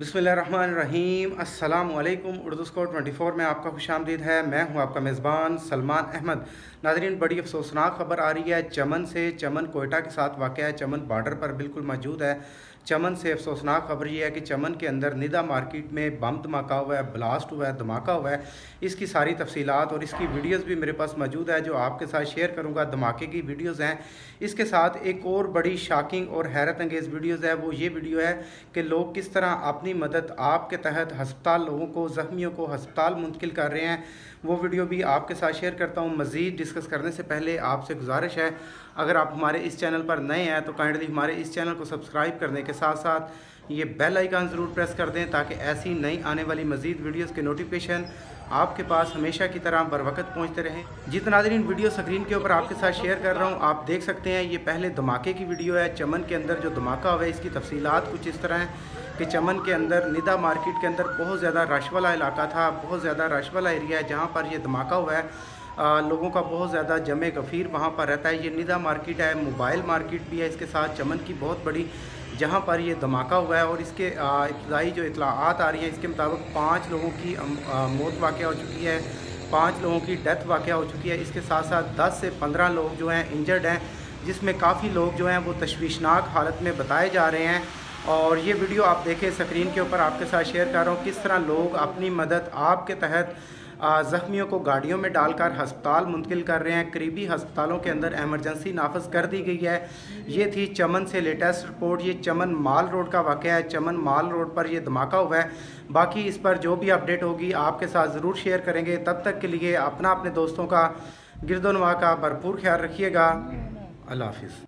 बसमीम अल्लाम उर्दू स्कोर 24 में आपका खुश आमदीद है। मैं हूँ आपका मेज़बान सलमान अहमद। नाजरीन, बड़ी अफसोसनाक खबर आ रही है। चमन से चमन कोयटा के साथ वाक़ है। चमन बार्डर पर बिल्कुल मौजूद है। चमन से अफसोसनाक खबर यह है कि चमन के अंदर निदा मार्केट में बम धमाका हुआ है, ब्लास्ट हुआ है, धमाका हुआ है। इसकी सारी तफसीलात और इसकी वीडियोस भी मेरे पास मौजूद है, जो आपके साथ शेयर करूँगा। धमाके की वीडियोस हैं। इसके साथ एक और बड़ी शॉकिंग और हैरत अंगेज़ वीडियोज़ है। वो ये वीडियो है कि लोग किस तरह अपनी मदद आपके तहत हस्पताल लोगों को, ज़ख्मियों को हस्पताल मुंतकिल कर रहे हैं। वो वीडियो भी आपके साथ शेयर करता हूँ। मज़ीद डिस्कस करने से पहले आपसे गुजारिश है, अगर आप हमारे इस चैनल पर नए हैं तो काइंडली हमारे इस चैनल को सब्सक्राइब करने के साथ साथ ये बेल आइकान ज़रूर प्रेस कर दें, ताकि ऐसी नई आने वाली मज़ीद वीडियोज़ के नोटिफिकेशन आपके पास हमेशा की तरह बर वक्त पहुँचते रहें। जित नाजरीन वीडियो स्क्रीन के ऊपर आपके साथ शेयर कर रहा हूँ, आप देख सकते हैं, ये पहले धमाके की वीडियो है। चमन के अंदर जो धमाका हुआ है, इसकी तफसीलात कुछ इस तरह हैं कि चमन के अंदर, निदा मार्केट के अंदर बहुत ज़्यादा रश वाला इलाका था, बहुत ज़्यादा रश वाला एरिया है जहाँ पर यह धमाका हुआ है। आ, लोगों का बहुत ज़्यादा जमे गफ़ीर वहाँ पर रहता है। ये निदा मार्केट है मोबाइल मार्केट भी है। इसके साथ चमन की बहुत बड़ी जहाँ पर ये धमाका हुआ है और इसके इब्तदाई जो इतलात आ रही है इसके मुताबिक पाँच लोगों की मौत वाक़ हो चुकी है। पाँच लोगों की डेथ वाक़ हो चुकी है। इसके साथ साथ दस से पंद्रह लोग जो हैं इंजर्ड हैं जिसमें काफ़ी लोग जो हैं वो तशवीशनाक हालत में बताए जा रहे हैं। और ये वीडियो आप देखें स्क्रीन के ऊपर आपके साथ शेयर कर रहा हूँ। किस तरह लोग अपनी मदद आपके तहत ज़ख्मियों को गाड़ियों में डालकर हस्पताल मुंतकिल कर रहे हैं। करीबी हस्पतालों के अंदर एमरजेंसी नाफज कर दी गई है। ये थी चमन से लेटेस्ट रिपोर्ट। ये चमन माल रोड का वाक़ है। चमन माल रोड पर यह धमाका हुआ है। बाकी इस पर जो भी अपडेट होगी आपके साथ ज़रूर शेयर करेंगे। तब तक के लिए अपना अपने दोस्तों का गिरदोनवा का भरपूर ख्याल रखिएगा। अल्लाह हाफिज़।